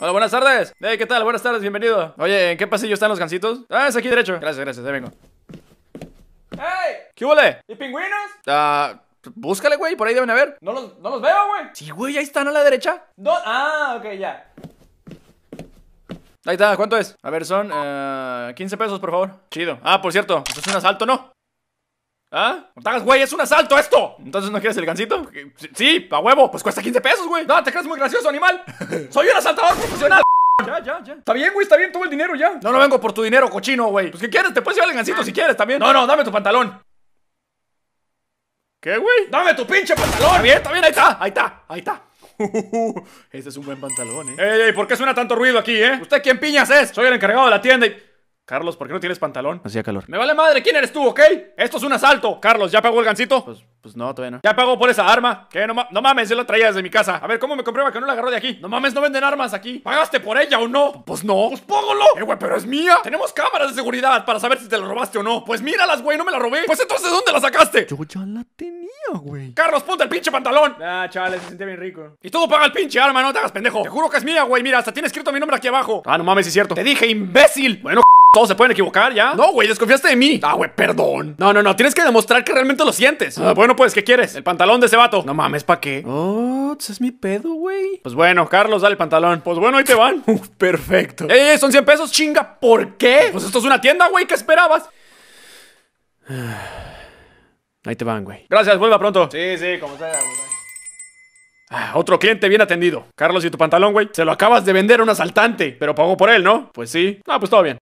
Hola, buenas tardes. Hey, ¿qué tal? Buenas tardes, bienvenido. Oye, ¿en qué pasillo están los gancitos? Ah, es aquí derecho. Gracias, gracias, ahí vengo. ¡Hey! ¿Qué huele? ¿Y pingüinos? Ah, búscale, güey, por ahí deben haber. No los, no los veo, güey. Sí, güey, ahí están a la derecha. ¿Dó- Ah, ok, ya. Ahí está, ¿cuánto es? A ver, son eh, 15 pesos, por favor. Chido. Ah, por cierto, esto es un asalto, ¿no? ¿Ah? No te hagas, güey, es un asalto esto. Entonces, ¿no quieres el gancito? Sí, a huevo, pues cuesta 15 pesos, güey. No, te crees muy gracioso, animal. Soy un asaltador profesional. Ya, ya, ya. Está bien, güey, está bien, todo el dinero ya. No, no vengo por tu dinero, cochino, güey. Pues, ¿qué quieres? Te puedes llevar el gancito si quieres también. No, no, dame tu pantalón. ¿Qué, güey? Dame tu pinche pantalón. Está bien, está bien, ahí está, ahí está, ahí está. Ese es un buen pantalón, ¿eh? Ey, ey, ¿por qué suena tanto ruido aquí, eh? ¿Usted quién piñas es? Soy el encargado de la tienda y... Carlos, ¿por qué no tienes pantalón? Hacía calor. Me vale madre, ¿quién eres tú, ok? Esto es un asalto. Carlos, ¿ya pagó el gancito? Pues, pues no, todavía no. ¿Ya pagó por esa arma? ¿Qué? No, ma- no mames, yo la traía desde mi casa. A ver, ¿cómo me comprueba que no la agarró de aquí? No mames, no venden armas aquí. ¿Pagaste por ella o no? Pues no. Pues póngalo. Eh, güey, pero es mía. Tenemos cámaras de seguridad para saber si te la robaste o no. Pues míralas, güey, no me la robé. Pues entonces, ¿de dónde la sacaste? Yo ya la tenía, güey. Carlos, ponte el pinche pantalón. Ah, chale, se sentía bien rico. Y tú paga el pinche arma, no te hagas pendejo. Te juro que es mía, güey. Mira, hasta tiene escrito mi nombre aquí abajo. Ah, no mames, es cierto. Te dije, imbécil. Bueno, todos se pueden equivocar, ¿ya? No, güey, desconfiaste de mí. Ah, güey, perdón. No, no, no, tienes que demostrar que realmente lo sientes. Ah, bueno, pues, ¿qué quieres? El pantalón de ese vato. No mames, ¿pa' qué? Oh, ese es mi pedo, güey. Pues bueno, Carlos, dale el pantalón. Pues bueno, ahí te van. Uf, perfecto. ¡Ey, ey, son 100 pesos, chinga! ¿Por qué? Pues esto es una tienda, güey, ¿qué esperabas? Ahí te van, güey. Gracias, vuelva pronto. Sí, sí, como sea. Ah, otro cliente bien atendido. Carlos, ¿y tu pantalón, güey? Se lo acabas de vender a un asaltante, pero pagó por él, ¿no? Pues sí. Ah, pues todo bien.